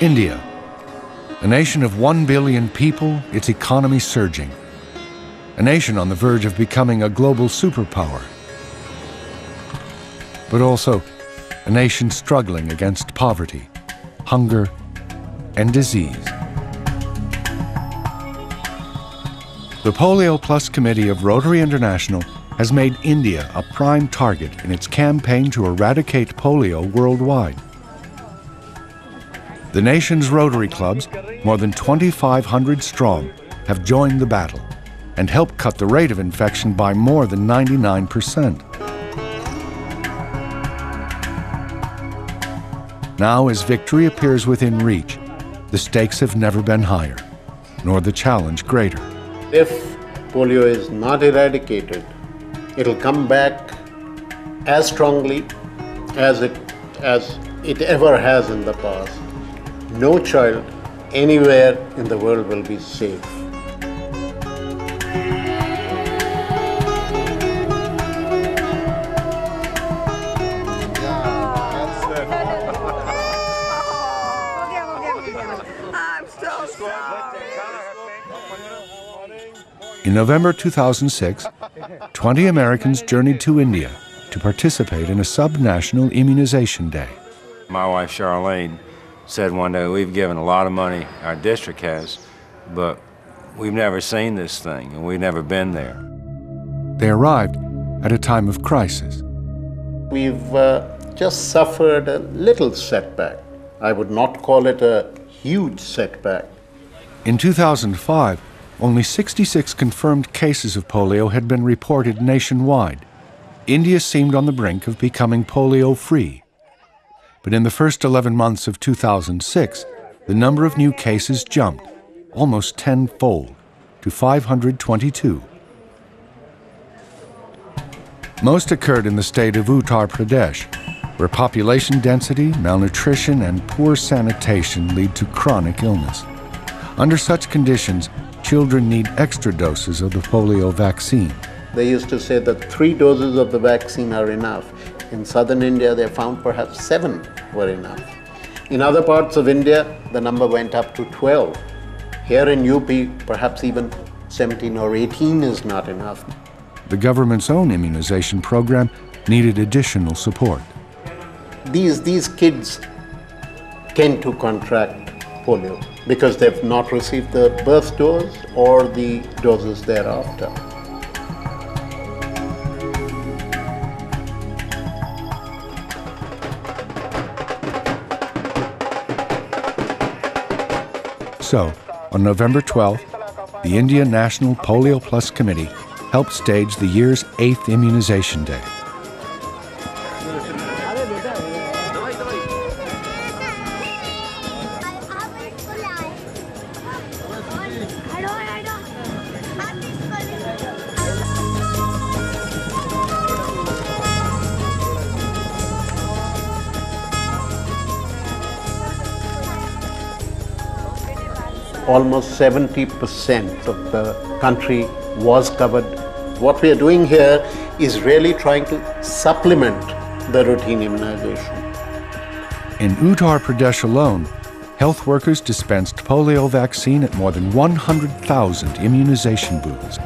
India, a nation of one billion people, its economy surging. A nation on the verge of becoming a global superpower. But also a nation struggling against poverty, hunger, and disease. The Polio Plus Committee of Rotary International has made India a prime target in its campaign to eradicate polio worldwide. The nation's Rotary clubs, more than 2,500 strong, have joined the battle and helped cut the rate of infection by more than 99%. Now, as victory appears within reach, the stakes have never been higher, nor the challenge greater. If polio is not eradicated, it'll come back as strongly as it, as it ever has in the past. No child anywhere in the world will be safe. In November 2006, 20 Americans journeyed to India to participate in a subnational immunization day. My wife Charlene said one day, We've given a lot of money, our district has, but we've never seen this thing and we've never been there. They arrived at a time of crisis. We've uh, just suffered a little setback. I would not call it a huge setback. In 2005, only 66 confirmed cases of polio had been reported nationwide. India seemed on the brink of becoming polio free. But in the first 11 months of 2006, the number of new cases jumped almost tenfold to 522. Most occurred in the state of Uttar Pradesh, where population density, malnutrition, and poor sanitation lead to chronic illness. Under such conditions, children need extra doses of the polio vaccine. They used to say that three doses of the vaccine are enough. In southern India, they found perhaps seven were enough. In other parts of India, the number went up to 12. Here in UP, perhaps even 17 or 18 is not enough. The government's own immunization program needed additional support. These, these kids tend to contract polio because they've not received the birth dose or the doses thereafter. So, on November 12th, the India National Polio Plus Committee helped stage the year's eighth immunization day. Almost 70% of the country was covered. What we are doing here is really trying to supplement the routine immunization. In Uttar Pradesh alone, health workers dispensed polio vaccine at more than 100,000 immunization booths.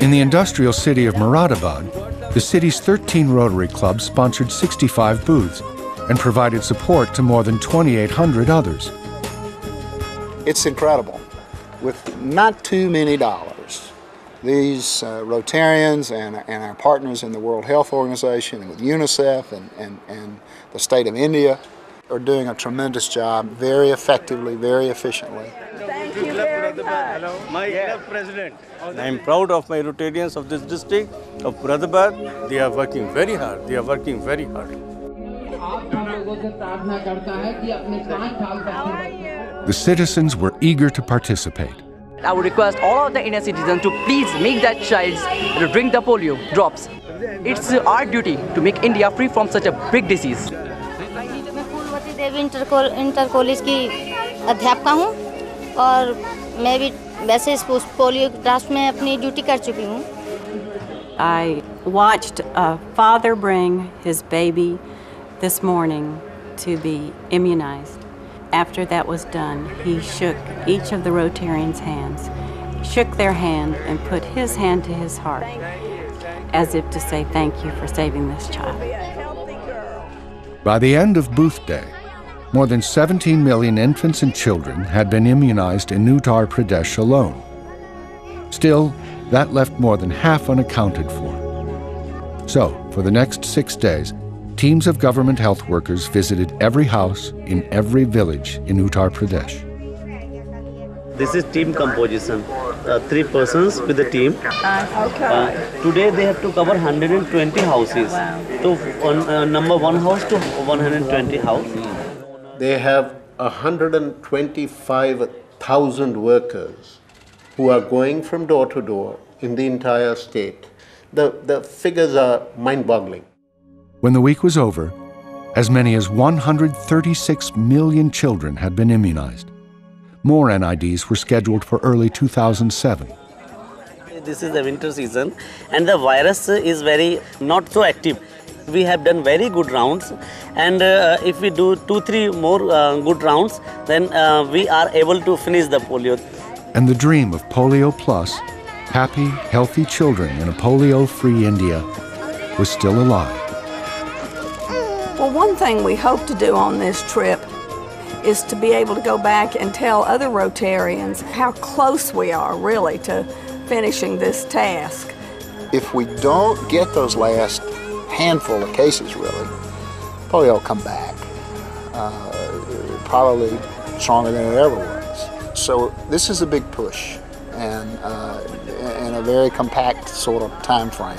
In the industrial city of Moradabad, the city's 13 Rotary clubs sponsored 65 booths and provided support to more than 2,800 others. It's incredible. With not too many dollars, these uh, Rotarians and, and our partners in the World Health Organization and with UNICEF and, and, and the state of India are doing a tremendous job very effectively, very efficiently. Thank you very much. My president. I am proud of my Rotarians of this district of Muradabad. They are working very hard. They are working very hard. The citizens were eager to participate. I would request all of the Indian citizens to please make that child drink the polio drops. It's our duty to make India free from such a big disease. मैं फूलवती देवी inter call- inter college की अध्यापिका हूँ और मैं भी वैसे इस पोस- polio draft में अपनी ड्यूटी कर चुकी हूँ I watched a father bring his baby this morning to be immunized. After that was done, he shook each of the Rotarians' hands, shook their hand, and put his hand to his heart, as if to say thank you for saving this child. By the end of Booth Day, more than 17 million infants and children had been immunized in Uttar Pradesh alone. Still, that left more than half unaccounted for. So, for the next six days, teams of government health workers visited every house in every village in Uttar Pradesh. This is team composition. Uh, three persons with the team. Uh, today they have to cover 120 houses. So on uh, number one house to 120 house. They have 125,000 workers who are going from door to door in the entire state. The, the figures are mind boggling. When the week was over, as many as 136 million children had been immunized. More NIDs were scheduled for early 2007. This is the winter season and the virus is very not so active. We have done very good rounds and uh, if we do two, three more uh, good rounds, then uh, we are able to finish the polio. And the dream of Polio Plus, happy, healthy children in a polio-free India, was still alive. Well, one thing we hope to do on this trip is to be able to go back and tell other Rotarians how close we are, really, to finishing this task. If we don't get those last handful of cases, really, polio will come back, uh, probably stronger than it ever was. So this is a big push, and uh, in a very compact sort of time frame.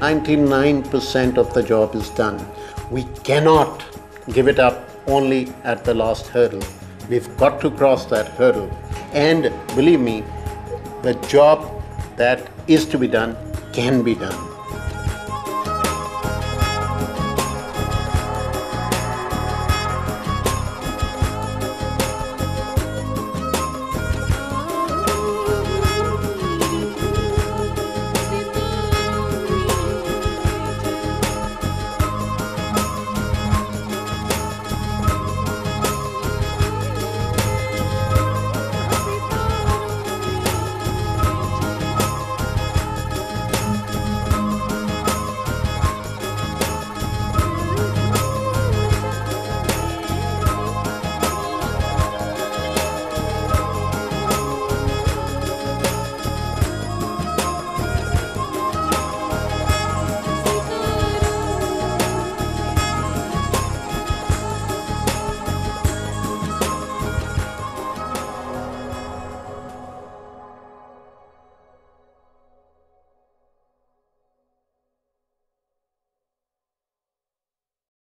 99% of the job is done. We cannot give it up only at the last hurdle. We've got to cross that hurdle. And believe me, the job that is to be done can be done.